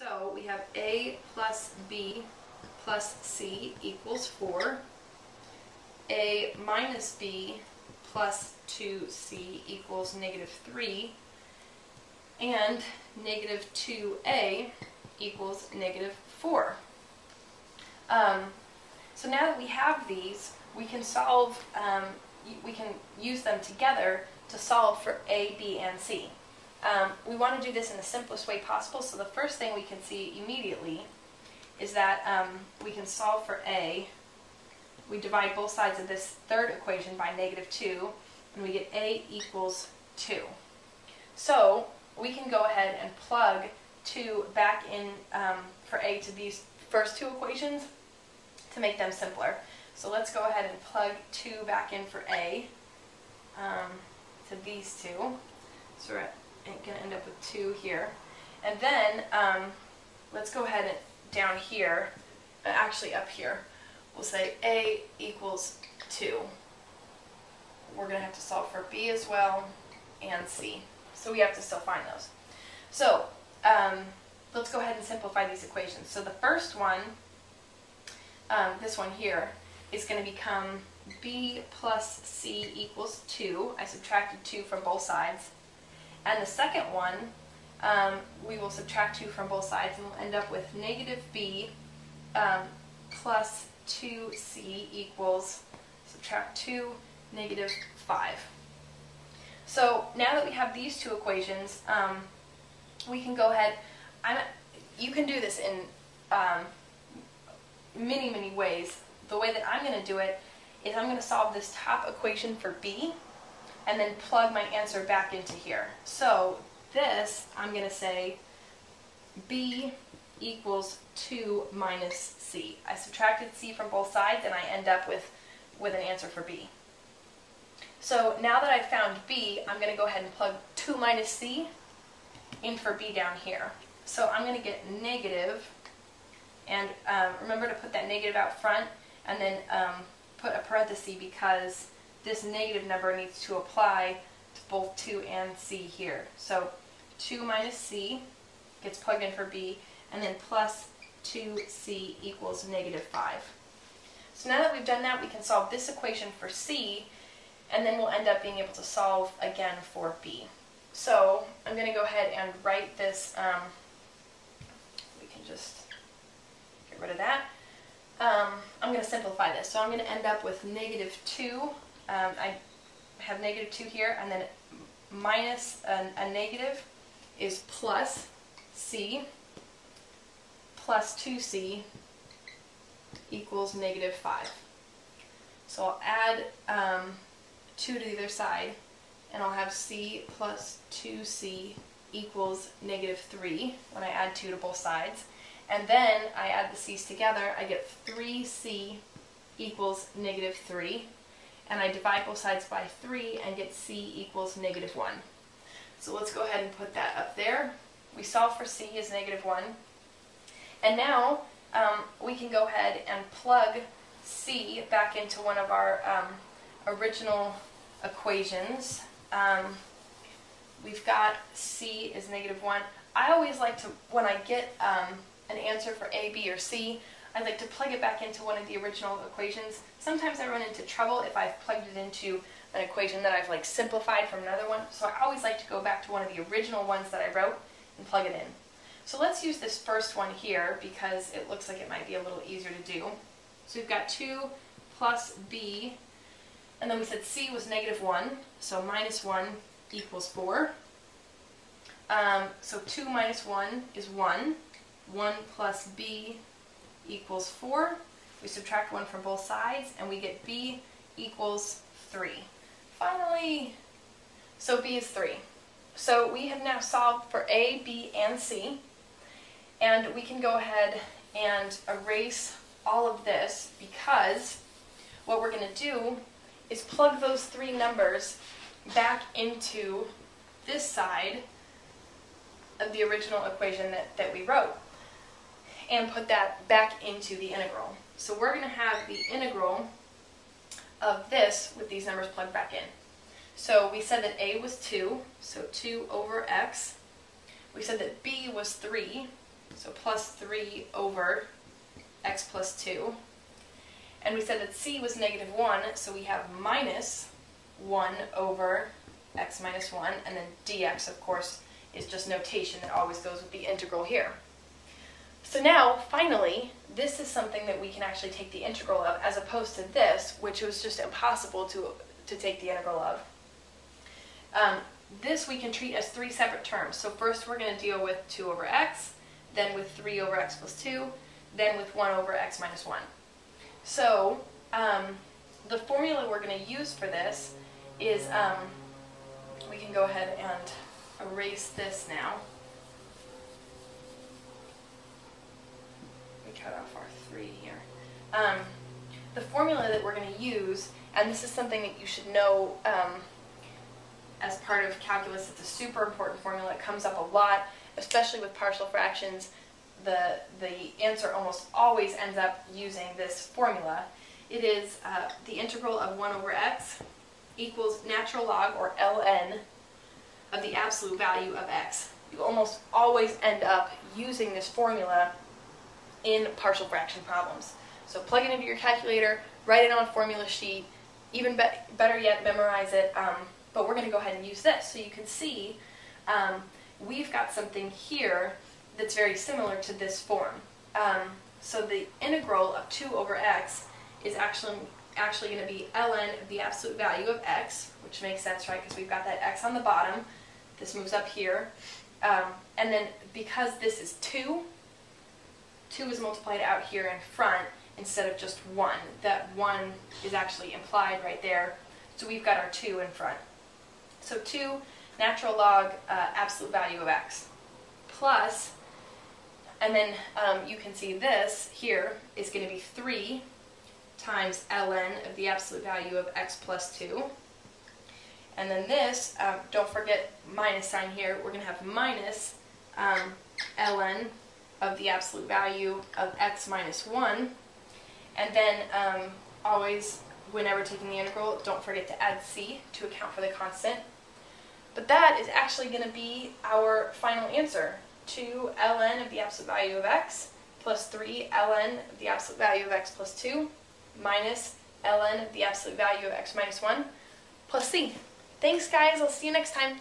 So we have a plus b plus c equals 4. a minus b plus 2c equals negative 3. And negative 2a equals negative 4. Um, so now that we have these, we can solve, um, we can use them together to solve for a, b, and c. Um, we want to do this in the simplest way possible, so the first thing we can see immediately is that um, we can solve for a. We divide both sides of this third equation by negative 2, and we get a equals 2. So we can go ahead and plug 2 back in um, for a to these first two equations to make them simpler. So let's go ahead and plug 2 back in for a um, to these two. So we're going to end up with 2 here. And then um, let's go ahead and down here, uh, actually up here, we'll say a equals 2. We're going to have to solve for b as well and c. So we have to still find those. So um, let's go ahead and simplify these equations. So the first one, um, this one here, is going to become b plus c equals 2. I subtracted 2 from both sides. And the second one, um, we will subtract 2 from both sides and we'll end up with negative b um, plus 2c equals, subtract 2, negative 5. So now that we have these two equations, um, we can go ahead, I'm, you can do this in um, many, many ways. The way that I'm going to do it is I'm going to solve this top equation for b and then plug my answer back into here. So this, I'm going to say b equals 2 minus c. I subtracted c from both sides and I end up with, with an answer for b. So now that I've found b, I'm going to go ahead and plug 2 minus c in for b down here. So I'm going to get negative, and um, remember to put that negative out front, and then um, put a parenthesis because this negative number needs to apply to both 2 and c here. So 2 minus c gets plugged in for b, and then plus 2c equals negative 5. So now that we've done that, we can solve this equation for c, and then we'll end up being able to solve again for b. So I'm going to go ahead and write this, um, we can just get rid of that. Um, I'm going to simplify this. So I'm going to end up with negative 2. Um, I have negative 2 here, and then minus a, negative is plus c plus 2c equals negative 5. So I'll add um, 2 to either side, and I'll have c plus 2c equals negative 3 when I add 2 to both sides. And then I add the c's together, I get 3c equals negative 3. And I divide both sides by 3 and get c equals negative 1. So let's go ahead and put that up there. We solve for c is negative 1. And now um, we can go ahead and plug c back into one of our um, original equations. Um, we've got c is negative 1. I always like to, when I get um, an answer for a, b, or c, I like to plug it back into one of the original equations. Sometimes I run into trouble if I've plugged it into an equation that I've like simplified from another one. So I always like to go back to one of the original ones that I wrote and plug it in. So let's use this first one here because it looks like it might be a little easier to do. So we've got 2 plus b, and then we said c was negative 1, so minus 1 equals 4. Um, so 2 minus 1 is 1. 1 plus b equals 4. We subtract 1 from both sides, and we get b equals 3. Finally, so b is 3. So we have now solved for a, b, and c. And we can go ahead and erase all of this because what we're going to do is plug those three numbers back into this side of the original equation that, that we wrote and put that back into the integral. So we're going to have the integral of this with these numbers plugged back in. So we said that a was 2, so 2 over x. We said that b was 3, so plus 3 over x plus 2. And we said that c was negative 1, so we have minus 1 over x minus 1, and then dx, of course, is just notation that always goes with the integral here. So now, finally, this is something that we can actually take the integral of, as opposed to this, which was just impossible to, to take the integral of. Um, this we can treat as three separate terms. So first we're going to deal with 2 over x, then with 3 over x plus 2, then with 1 over x minus 1. So um, the formula we're going to use for this is, um, we can go ahead and erase this now. Cut off our 3 here. Um, the formula that we're going to use, and this is something that you should know um, as part of calculus, it's a super important formula. It comes up a lot, especially with partial fractions. The, the answer almost always ends up using this formula. It is uh, the integral of 1 over x equals natural log, or ln, of the absolute value of x. You almost always end up using this formula in partial fraction problems. So plug it into your calculator, write it on a formula sheet, even be better yet, memorize it. Um, but we're going to go ahead and use this. So you can see um, we've got something here that's very similar to this form. Um, so the integral of 2 over x is actually actually going to be ln of the absolute value of x, which makes sense, right, because we've got that x on the bottom. This moves up here. Um, and then because this is 2, 2 is multiplied out here in front instead of just 1. That 1 is actually implied right there. So we've got our 2 in front. So 2 natural log uh, absolute value of x plus, and then um, you can see this here is going to be 3 times ln of the absolute value of x plus 2. And then this, um, don't forget minus sign here, we're going to have minus um, ln of the absolute value of x minus 1. And then um, always whenever taking the integral, don't forget to add c to account for the constant. But that is actually going to be our final answer. 2 ln of the absolute value of x plus 3 ln of the absolute value of x plus 2 minus ln of the absolute value of x minus 1 plus c. Thanks guys, I'll see you next time.